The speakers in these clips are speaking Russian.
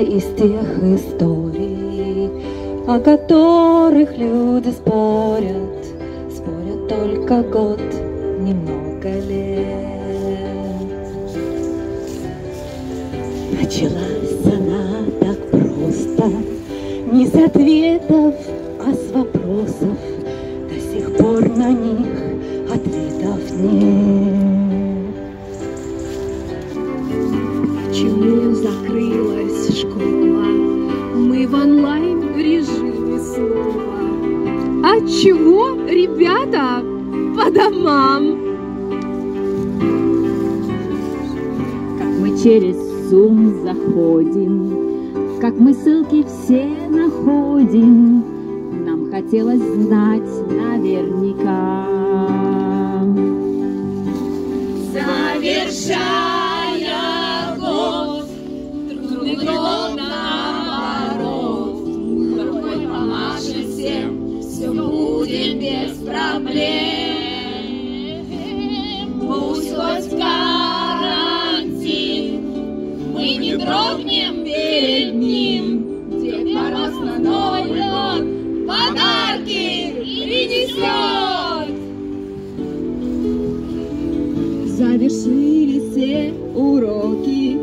из тех историй, о которых люди спорят, спорят только год, немного лет. Началась она так просто, не с ответов, а с вопросов, до сих пор на них ответов нет. Почему закрылась школа? Мы в онлайн-режиме снова. Отчего, ребята, по домам? Как мы через Zoom заходим, как мы ссылки все находим, нам хотелось знать наверняка. Завершая Завершили все уроки.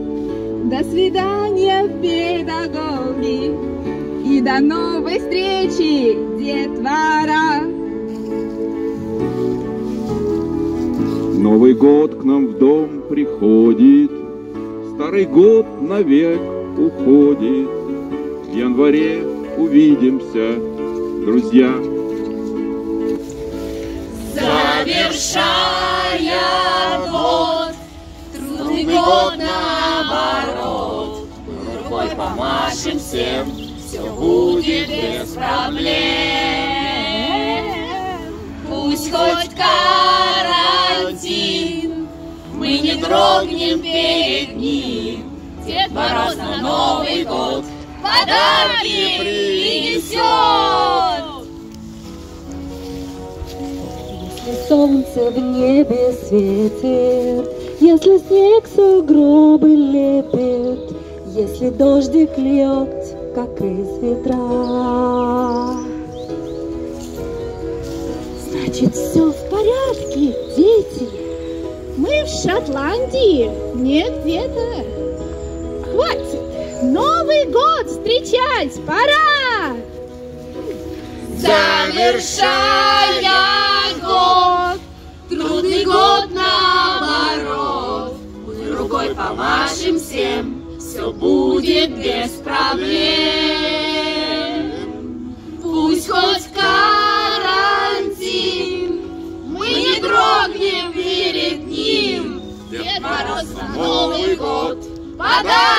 До свидания, педагоги. И до новой встречи, детвора. Новый год к нам в дом приходит, Старый год навек уходит. В январе увидимся, друзья. Завершая трудный год наоборот, мы рукой помашем всем, все будет без проблем. Пусть хоть карантин, мы не дрогнем перед ним. Дед Мороз на Новый год подарки принесет. Солнце в небе светит, Если снег сугробы лепит, Если дождик льет, как из ведра. Значит, все в порядке, дети. Мы в Шотландии, не где-то. Хватит! Новый год встречать! Пора! Завершая рукой помашем всем, все будет без проблем. Пусть хоть карантин, мы не дрогнем перед ним. Дед Мороз Новый год принесет.